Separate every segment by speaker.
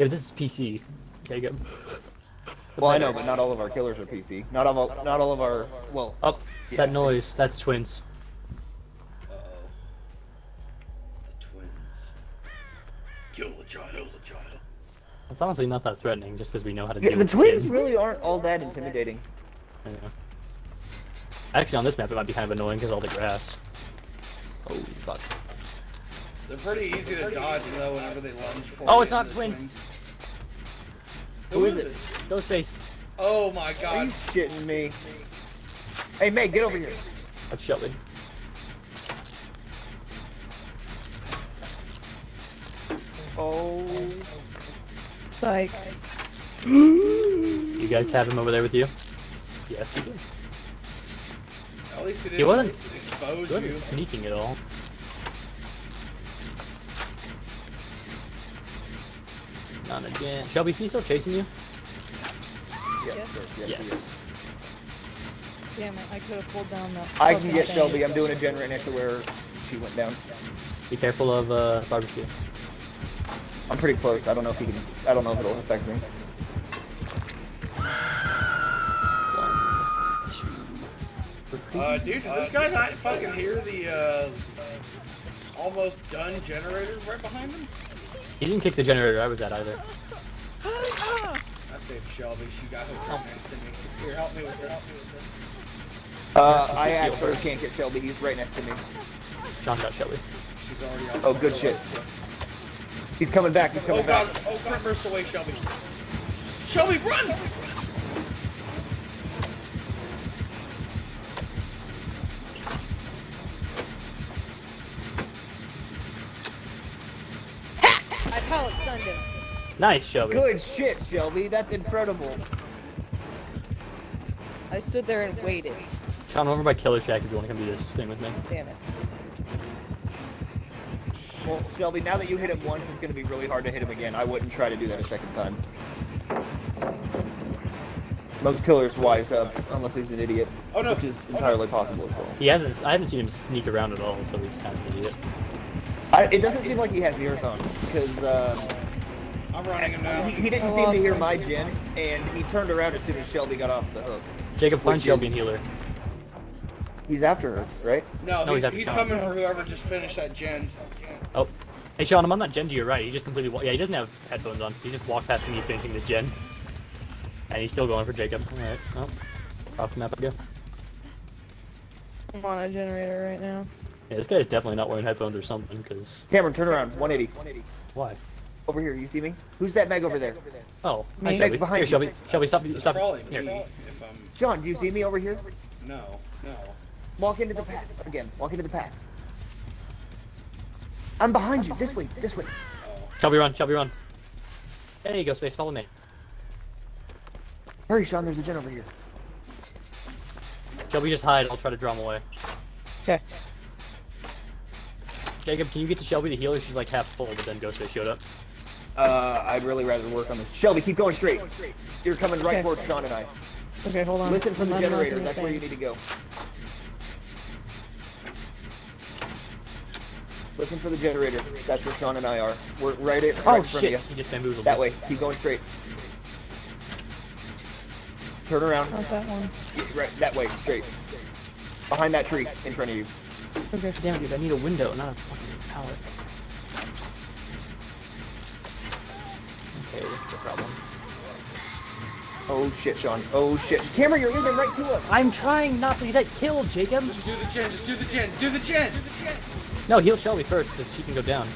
Speaker 1: Yeah, this is PC. Jacob.
Speaker 2: Well, I know, but not all of our killers are PC. Not all, not all of our. Well,
Speaker 1: Oh, that noise. That's twins.
Speaker 3: Uh oh. The twins. Kill the child. Kill the child.
Speaker 1: It's honestly not that threatening, just because we know how to
Speaker 2: yeah,
Speaker 1: deal
Speaker 2: the
Speaker 1: with
Speaker 2: twins
Speaker 1: kids.
Speaker 2: really aren't all that intimidating.
Speaker 1: Yeah. Actually, on this map, it might be kind of annoying because all the grass. Oh fuck!
Speaker 3: They're pretty easy to dodge though whenever they lunge for
Speaker 1: Oh, it's not
Speaker 3: the
Speaker 1: twins.
Speaker 3: Who is it?
Speaker 1: Ghostface.
Speaker 3: Oh my god.
Speaker 2: Are you
Speaker 3: god.
Speaker 2: shitting me? Hey, Meg, get over here.
Speaker 1: That's Shelby.
Speaker 2: Oh.
Speaker 4: Psych.
Speaker 1: You guys have him over there with you? Yes, you do.
Speaker 3: At least he
Speaker 1: He
Speaker 3: didn't he
Speaker 1: wasn't-
Speaker 3: expose
Speaker 1: He wasn't
Speaker 3: you.
Speaker 1: sneaking at all. Not again. Shelby, is he still chasing you?
Speaker 2: Yes, yes, yes. yes.
Speaker 1: Yes.
Speaker 4: Damn it, I could have pulled down the.
Speaker 2: I can get
Speaker 4: thing.
Speaker 2: Shelby. I'm doing a gen right next to where she went down.
Speaker 1: Be careful of uh, barbecue.
Speaker 2: I'm pretty close. I don't know if he can. I don't know if it'll affect me.
Speaker 3: Uh, dude, did this guy not fucking hear the uh, almost done generator right behind him?
Speaker 1: He didn't kick the generator I was at either.
Speaker 3: I saved Shelby. She got hooked up next to me. Here, help me with this.
Speaker 2: Uh, I actually can't get Shelby. He's right next to me.
Speaker 1: Sean got Shelby.
Speaker 3: She's already off.
Speaker 2: Oh, good shit. He's coming back. He's
Speaker 3: Oh
Speaker 2: coming
Speaker 3: god!
Speaker 2: back.
Speaker 3: Oh, sprint burst away, Shelby. Shelby, run!
Speaker 1: Nice, Shelby.
Speaker 2: Good shit, Shelby. That's incredible.
Speaker 4: I stood there and waited.
Speaker 1: Sean, over by Killer Shack if you want to come do this thing with me.
Speaker 4: Damn it.
Speaker 2: Well, Shelby, now that you hit him once, it's going to be really hard to hit him again. I wouldn't try to do that a second time. Most killers wise up, unless he's an idiot,
Speaker 3: Oh no!
Speaker 2: which is entirely possible as well.
Speaker 1: He hasn't. I haven't seen him sneak around at all, so he's kind of an idiot.
Speaker 2: I, it doesn't seem like he has ears on, because uh,
Speaker 3: I'm running him now.
Speaker 2: he, he didn't
Speaker 4: I
Speaker 2: seem to hear
Speaker 4: him.
Speaker 2: my gen, and he turned around as soon as Shelby got off the hook.
Speaker 1: Jacob, find
Speaker 2: Which
Speaker 1: Shelby and healer.
Speaker 2: He's after her, right?
Speaker 3: No,
Speaker 1: No, he's
Speaker 3: he's, he's coming for whoever just finished that gen.
Speaker 1: Oh. Hey, Sean, I'm on that gen to your right. He just completely. Yeah, he doesn't have headphones on. He just walked past me finishing this gen. And he's still going for Jacob. Alright, well. Cross the map I go.
Speaker 4: I'm on a generator right now.
Speaker 1: Yeah, this guy's definitely not wearing headphones or something, because.
Speaker 2: Cameron, turn around. 180. 180.
Speaker 1: Why?
Speaker 2: Over here, you see me? Who's that Meg over there?
Speaker 1: Oh, hi,
Speaker 4: Me?
Speaker 1: Shelby.
Speaker 2: Behind
Speaker 1: Here,
Speaker 2: you.
Speaker 1: Shelby. Shelby, stop.
Speaker 3: It's
Speaker 1: Stop.
Speaker 3: probably
Speaker 1: Here.
Speaker 3: me.
Speaker 2: John, do you see me over here?
Speaker 3: No, no.
Speaker 2: Walk into the path. Again, walk into the path. I'm behind you. This way, this way.
Speaker 3: Oh.
Speaker 1: Shelby, run. Shelby, run. There you go, Space. Follow me.
Speaker 2: Hurry, Sean, there's a gen over here.
Speaker 1: Shelby, just hide. I'll try to draw him away.
Speaker 4: Okay.
Speaker 1: Jacob, can you get to Shelby to heal her? She's like half full, but then Ghostface showed up.
Speaker 2: Uh, I'd really rather work on this. Shelby, keep going straight. You're coming right
Speaker 4: Okay.
Speaker 2: towards Sean and I.
Speaker 4: Okay, hold on.
Speaker 2: Listen for the generator. That's
Speaker 4: the
Speaker 2: where you need to go. Listen for the generator. That's where Sean and I are. We're right in, right
Speaker 1: Oh
Speaker 2: in front
Speaker 1: shit!
Speaker 2: of
Speaker 1: He
Speaker 2: you.
Speaker 1: just bamboozled
Speaker 2: That
Speaker 1: me.
Speaker 2: way. Keep going straight. Turn around.
Speaker 4: Not that one.
Speaker 2: Right, that way, straight. Behind that tree, in front of you.
Speaker 4: Okay.
Speaker 1: Damn, dude, I need a window, not a fucking pallet. Okay, this is a problem.
Speaker 2: Oh shit, Sean. Oh shit. Cameron, you're leaving right to us.
Speaker 1: I'm trying not to get killed, Jacob.
Speaker 3: Just do the gen. Just do the gen. Do the gen.
Speaker 1: No, heal Shelby first, so she can go down.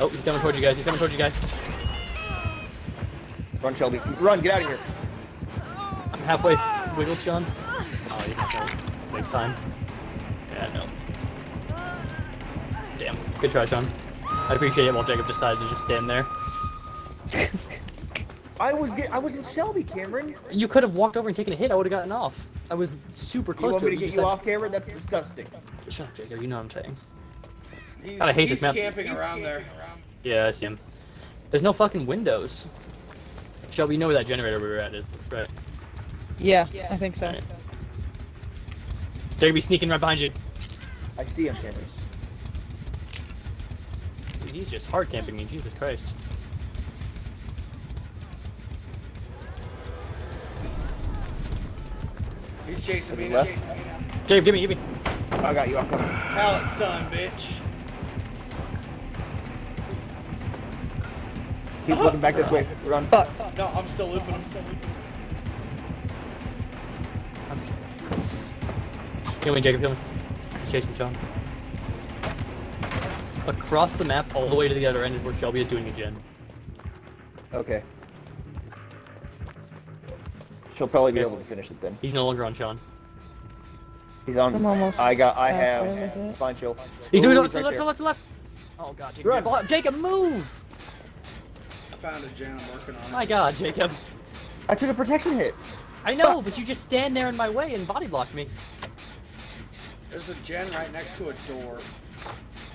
Speaker 1: Oh, he's coming towards you guys. He's coming towards you guys.
Speaker 2: Run, Shelby. Run, get out of here.
Speaker 1: I'm halfway wiggled, Sean. Oh, he's not gonna waste time. Good try, Sean. I appreciate it while Jacob decided to just stand there.
Speaker 2: I was get, I was with Shelby, Cameron.
Speaker 1: You could have walked over and taken a hit. I would have gotten off. I was super
Speaker 2: You
Speaker 1: close
Speaker 2: want
Speaker 1: to
Speaker 2: me
Speaker 1: it.
Speaker 2: to get
Speaker 1: just
Speaker 2: you
Speaker 1: said-
Speaker 2: off, Cameron? That's disgusting.
Speaker 1: Shut up, Jacob. You know what I'm saying.
Speaker 3: He's,
Speaker 1: God, I hate
Speaker 3: he's
Speaker 1: this map.
Speaker 3: camping around there.
Speaker 1: Yeah, I see him. There's no fucking windows. Shelby, you know where that generator we were at is, right?
Speaker 4: Yeah, I think so.
Speaker 1: Alright. They're gonna be sneaking right behind you.
Speaker 2: I see him, Cameron.
Speaker 1: Dude, he's just hard camping me, Jesus Christ.
Speaker 3: He's chasing me, he's chasing me now.
Speaker 1: Dave, give me, give me.
Speaker 2: I got you, I'm coming.
Speaker 3: Pallet's done, bitch.
Speaker 2: He's looking back this way. Run.
Speaker 3: No, I'm still looping, I'm still looping.
Speaker 1: Kill me, Jacob, kill me. He's chasing John. Across the map, all the way to the other end is where Shelby is doing a gen.
Speaker 2: Okay. She'll probably be able to finish it then.
Speaker 1: He's no longer on Sean.
Speaker 2: He's on.
Speaker 4: I'm almost
Speaker 2: I got. I
Speaker 4: halfway
Speaker 2: have.
Speaker 4: with it.
Speaker 2: Spine chill.
Speaker 1: He's
Speaker 2: Ooh,
Speaker 1: doing it
Speaker 2: he's
Speaker 1: to
Speaker 2: right
Speaker 1: left, left, left. Oh god, Jacob.
Speaker 2: Run.
Speaker 1: Run. Jacob, move!
Speaker 3: I found a gen. I'm working on it.
Speaker 1: My god, Jacob.
Speaker 2: I took a protection hit.
Speaker 1: I know, but you just stand there in my way and body block me.
Speaker 3: There's a gen right next to a door.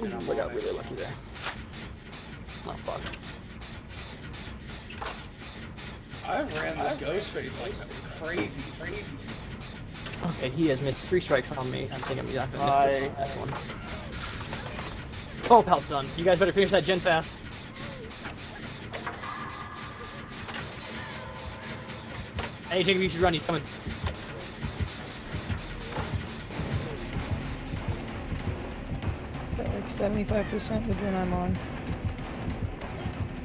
Speaker 3: And I'm
Speaker 1: We got really lucky there. Oh fuck.
Speaker 3: I've ran this ghost face like crazy, crazy.
Speaker 1: Okay, he has missed three strikes on me. I think I'm not gonna miss this
Speaker 2: I-
Speaker 1: next one. Oh, pal's done. You guys better finish that gen fast. Hey, Jacob, you should run. He's coming.
Speaker 4: 75% the gen I'm on.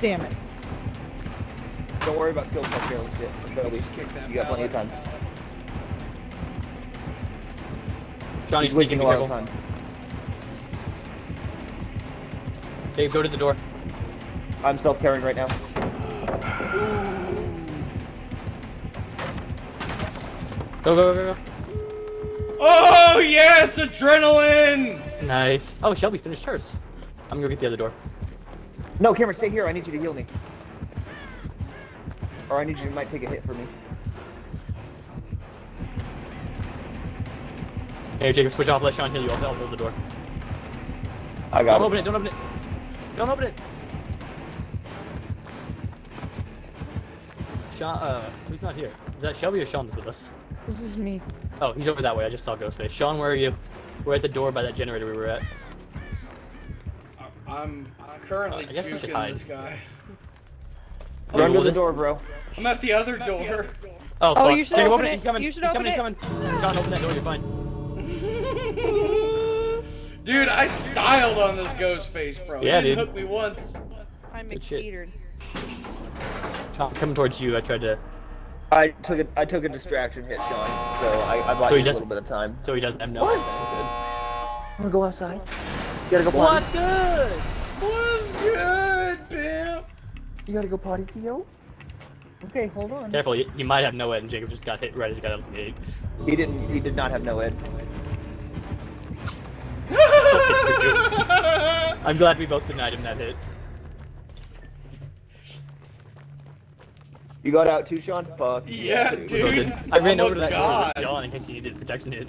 Speaker 4: Damn it.
Speaker 2: Don't worry about skill check here. Let's get Shelby.
Speaker 3: Just kick that
Speaker 2: You got plenty of time.
Speaker 1: Johnny's
Speaker 2: He's wasting
Speaker 1: sneaking.
Speaker 2: a
Speaker 1: Be
Speaker 2: lot of time.
Speaker 1: Dave, go to the door.
Speaker 2: I'm self-caring right now.
Speaker 1: Go, go, go, go,
Speaker 3: Oh yes, adrenaline!
Speaker 1: Nice. Oh, Shelby finished hers. I'm gonna go get the other door.
Speaker 2: No, Cameron, stay here. I need you to heal me. Or I need you to might take a hit for me.
Speaker 1: Hey, Jacob, switch off. Let Sean heal you. I'll, I'll hold the door.
Speaker 2: I got
Speaker 1: Don't
Speaker 2: it.
Speaker 1: open it. Don't open it. Don't open it. Sean, uh, who's not here? Is that Shelby or Sean that's with us?
Speaker 4: This is me.
Speaker 1: Oh, he's over that way. I just saw Ghostface. Sean, where are you? We're at the door by that generator we were at.
Speaker 3: I'm currently uh,
Speaker 1: I guess we should
Speaker 3: juking
Speaker 1: hide.
Speaker 3: this guy.
Speaker 1: Oh,
Speaker 2: Run
Speaker 1: well,
Speaker 2: to the door, bro.
Speaker 3: I'm at the other door.
Speaker 1: Oh,
Speaker 4: Oh,
Speaker 1: fuck.
Speaker 4: you should
Speaker 1: Jacob,
Speaker 4: open
Speaker 1: it.
Speaker 4: it.
Speaker 1: He's coming.
Speaker 4: You should
Speaker 1: he's
Speaker 4: open
Speaker 1: coming. He's coming. Sean, open that door. You're fine.
Speaker 3: Dude, I styled on this ghost face, bro.
Speaker 1: Yeah,
Speaker 3: he didn't
Speaker 1: dude.
Speaker 3: hook me once.
Speaker 4: I'm
Speaker 1: Good shit.
Speaker 4: McPetered.
Speaker 1: Coming towards you. I tried to.
Speaker 2: I took a I took a distraction hit, Sean. So I, I bought
Speaker 1: So he
Speaker 2: you a little bit of time.
Speaker 1: So he doesn't have no.
Speaker 2: What?
Speaker 1: Good.
Speaker 2: Wanna go outside? You gotta go potty.
Speaker 1: What's good?
Speaker 3: What's good, pimp?
Speaker 2: You gotta go potty, Theo. Okay, hold on.
Speaker 1: Careful, you, you might have NOED, and Jacob just got hit right as he got out of the gate.
Speaker 2: He didn't. He did not have NOED.
Speaker 1: I'm glad we both denied him that hit.
Speaker 2: You got out too, Sean. Fuck.
Speaker 3: Yeah,
Speaker 2: dude.
Speaker 3: Dude.
Speaker 1: I ran
Speaker 3: Oh
Speaker 1: over to
Speaker 3: my
Speaker 1: that door with Sean in case he needed protection hit.